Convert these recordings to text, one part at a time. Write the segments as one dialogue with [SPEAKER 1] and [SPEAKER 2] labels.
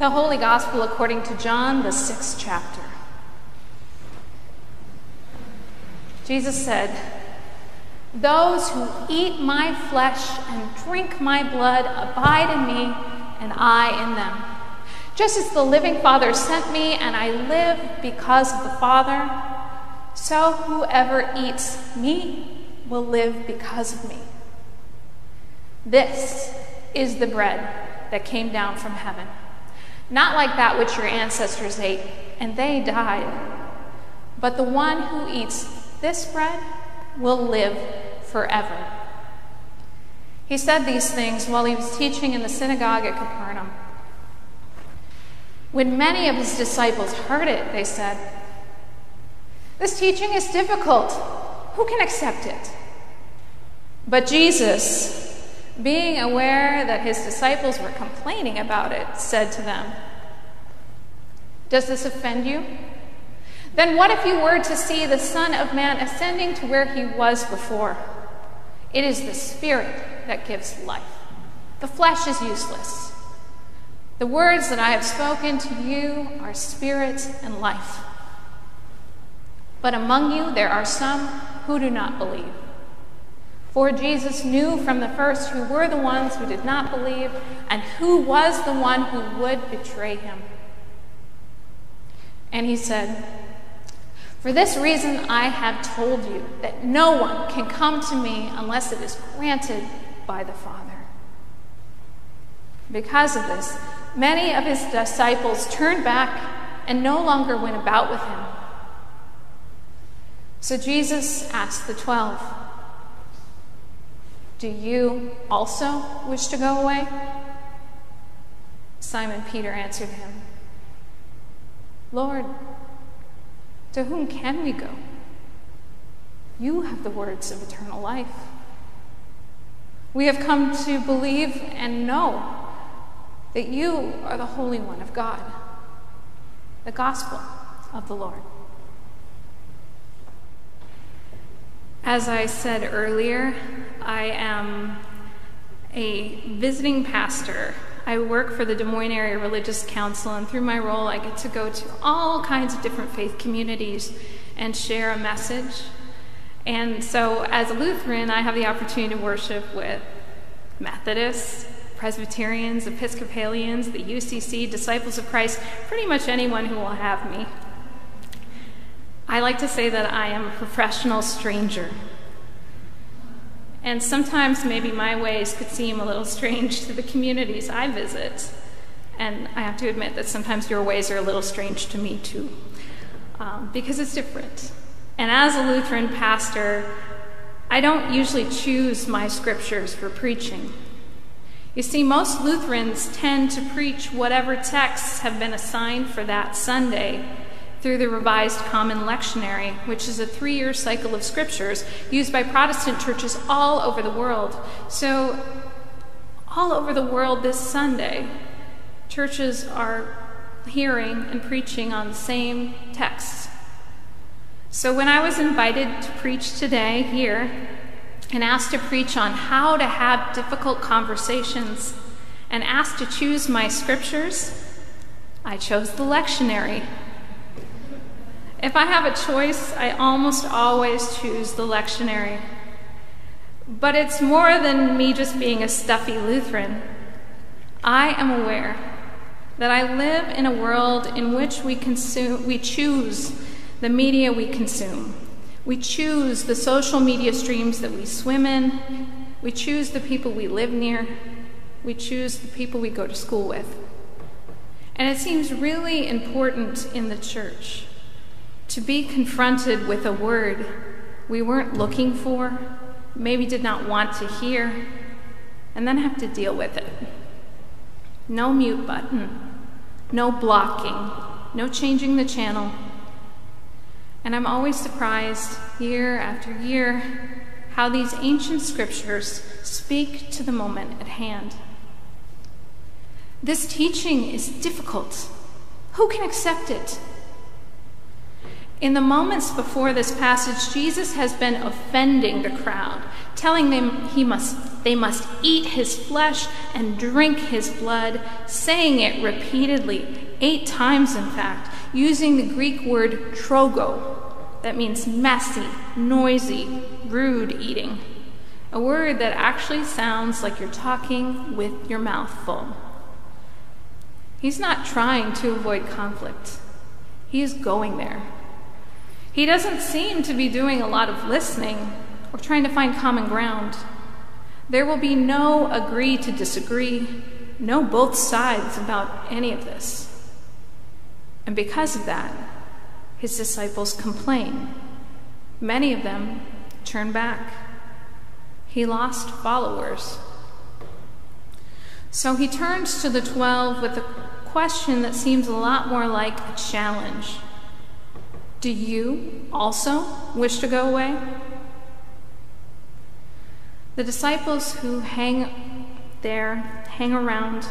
[SPEAKER 1] The Holy Gospel according to John, the sixth chapter. Jesus said, Those who eat my flesh and drink my blood abide in me, and I in them. Just as the living Father sent me, and I live because of the Father, so whoever eats me will live because of me. This is the bread that came down from heaven not like that which your ancestors ate, and they died. But the one who eats this bread will live forever. He said these things while he was teaching in the synagogue at Capernaum. When many of his disciples heard it, they said, This teaching is difficult. Who can accept it? But Jesus, being aware that his disciples were complaining about it, said to them, Does this offend you? Then what if you were to see the Son of Man ascending to where he was before? It is the Spirit that gives life. The flesh is useless. The words that I have spoken to you are spirit and life. But among you there are some who do not believe. For Jesus knew from the first who were the ones who did not believe and who was the one who would betray him. And he said, For this reason I have told you that no one can come to me unless it is granted by the Father. Because of this, many of his disciples turned back and no longer went about with him. So Jesus asked the twelve, do you also wish to go away? Simon Peter answered him, Lord, to whom can we go? You have the words of eternal life. We have come to believe and know that you are the Holy One of God, the gospel of the Lord. As I said earlier, I am a visiting pastor. I work for the Des Moines Area Religious Council, and through my role, I get to go to all kinds of different faith communities and share a message. And so, as a Lutheran, I have the opportunity to worship with Methodists, Presbyterians, Episcopalians, the UCC, Disciples of Christ, pretty much anyone who will have me. I like to say that I am a professional stranger. And sometimes maybe my ways could seem a little strange to the communities I visit. And I have to admit that sometimes your ways are a little strange to me too, um, because it's different. And as a Lutheran pastor, I don't usually choose my scriptures for preaching. You see, most Lutherans tend to preach whatever texts have been assigned for that Sunday through the Revised Common Lectionary, which is a three year cycle of scriptures used by Protestant churches all over the world. So, all over the world this Sunday, churches are hearing and preaching on the same texts. So, when I was invited to preach today here and asked to preach on how to have difficult conversations and asked to choose my scriptures, I chose the lectionary if I have a choice, I almost always choose the lectionary. But it's more than me just being a stuffy Lutheran. I am aware that I live in a world in which we consume we choose the media we consume. We choose the social media streams that we swim in. We choose the people we live near. We choose the people we go to school with. And it seems really important in the church to be confronted with a word we weren't looking for, maybe did not want to hear, and then have to deal with it. No mute button, no blocking, no changing the channel. And I'm always surprised, year after year, how these ancient scriptures speak to the moment at hand. This teaching is difficult. Who can accept it? In the moments before this passage, Jesus has been offending the crowd, telling them he must they must eat his flesh and drink his blood, saying it repeatedly, eight times in fact, using the Greek word trogo, that means messy, noisy, rude eating. A word that actually sounds like you're talking with your mouth full. He's not trying to avoid conflict, he is going there. He doesn't seem to be doing a lot of listening or trying to find common ground. There will be no agree to disagree, no both sides about any of this. And because of that, his disciples complain. Many of them turn back. He lost followers. So he turns to the twelve with a question that seems a lot more like a challenge. Do you also wish to go away? The disciples who hang there, hang around,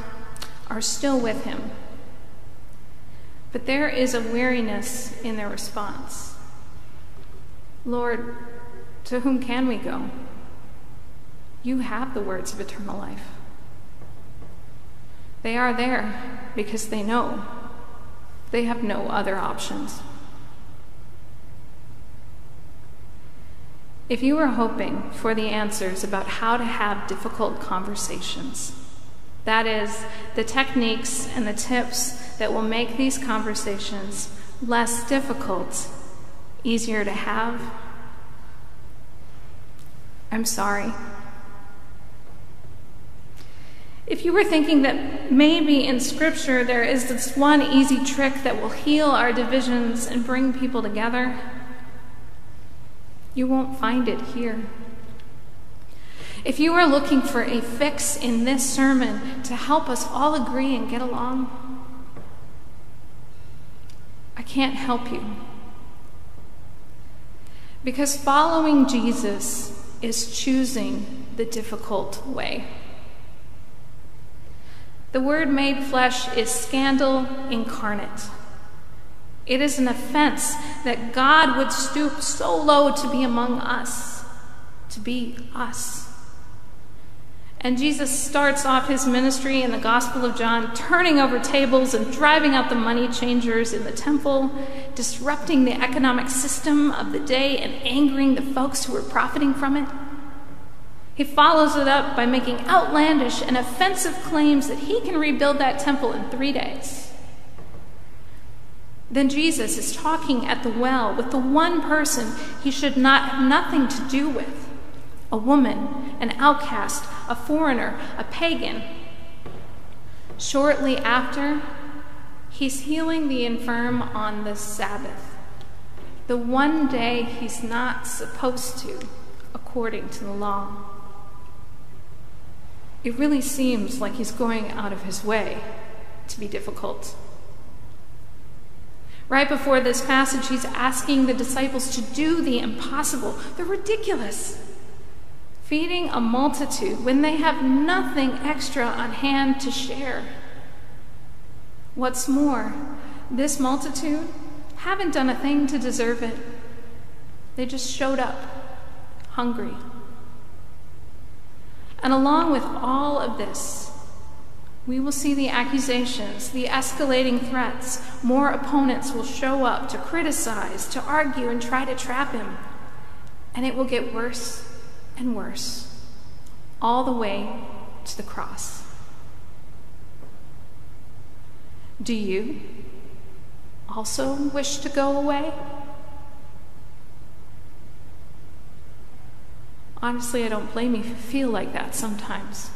[SPEAKER 1] are still with him. But there is a weariness in their response. Lord, to whom can we go? You have the words of eternal life. They are there because they know they have no other options. If you were hoping for the answers about how to have difficult conversations, that is, the techniques and the tips that will make these conversations less difficult, easier to have, I'm sorry. If you were thinking that maybe in Scripture there is this one easy trick that will heal our divisions and bring people together, you won't find it here. If you are looking for a fix in this sermon to help us all agree and get along, I can't help you. Because following Jesus is choosing the difficult way. The Word made flesh is scandal incarnate. It is an offense that God would stoop so low to be among us, to be us. And Jesus starts off his ministry in the Gospel of John, turning over tables and driving out the money changers in the temple, disrupting the economic system of the day and angering the folks who were profiting from it. He follows it up by making outlandish and offensive claims that he can rebuild that temple in three days. Then Jesus is talking at the well with the one person he should not have nothing to do with a woman, an outcast, a foreigner, a pagan. Shortly after, he's healing the infirm on the Sabbath, the one day he's not supposed to, according to the law it really seems like he's going out of his way to be difficult. Right before this passage, he's asking the disciples to do the impossible, the ridiculous. Feeding a multitude when they have nothing extra on hand to share. What's more, this multitude haven't done a thing to deserve it. They just showed up, hungry. And along with all of this, we will see the accusations, the escalating threats. More opponents will show up to criticize, to argue, and try to trap him. And it will get worse and worse, all the way to the cross. Do you also wish to go away? Honestly, I don't blame you if you feel like that sometimes.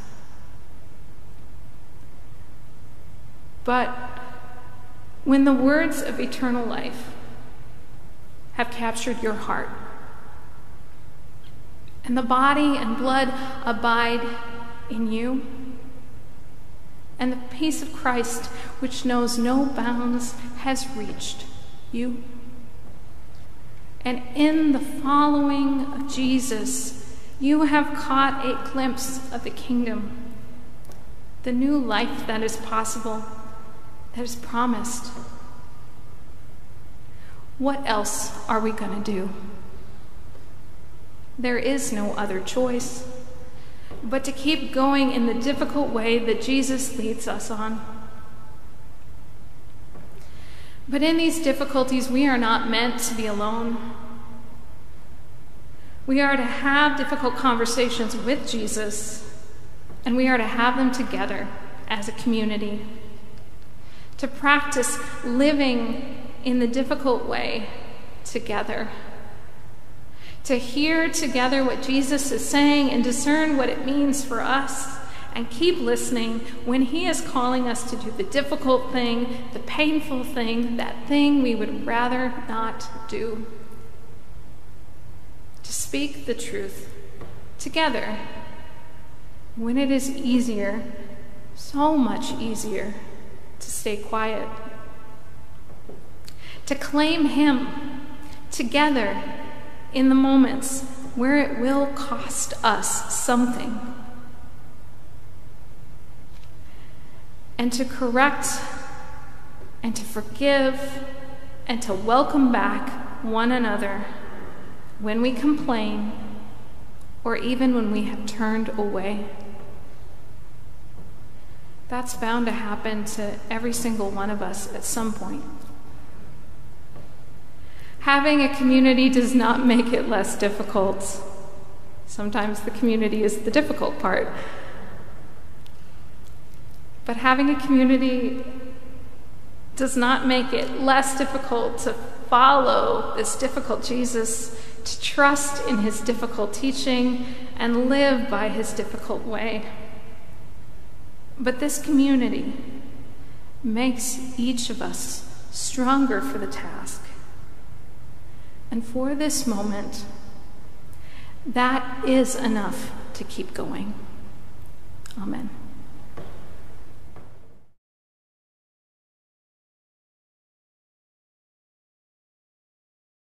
[SPEAKER 1] But when the words of eternal life have captured your heart, and the body and blood abide in you, and the peace of Christ, which knows no bounds, has reached you. And in the following of Jesus, you have caught a glimpse of the kingdom, the new life that is possible, that is promised. What else are we going to do? There is no other choice. but to keep going in the difficult way that Jesus leads us on. But in these difficulties, we are not meant to be alone. We are to have difficult conversations with Jesus, and we are to have them together as a community. To practice living in the difficult way together. To hear together what Jesus is saying and discern what it means for us and keep listening when He is calling us to do the difficult thing, the painful thing, that thing we would rather not do. To speak the truth together when it is easier, so much easier, to stay quiet. To claim Him together in the moments where it will cost us something and to correct and to forgive and to welcome back one another when we complain or even when we have turned away. That's bound to happen to every single one of us at some point. Having a community does not make it less difficult. Sometimes the community is the difficult part. But having a community does not make it less difficult to follow this difficult Jesus, to trust in his difficult teaching, and live by his difficult way. But this community makes each of us stronger for the task. And for this moment, that is enough to keep going. Amen.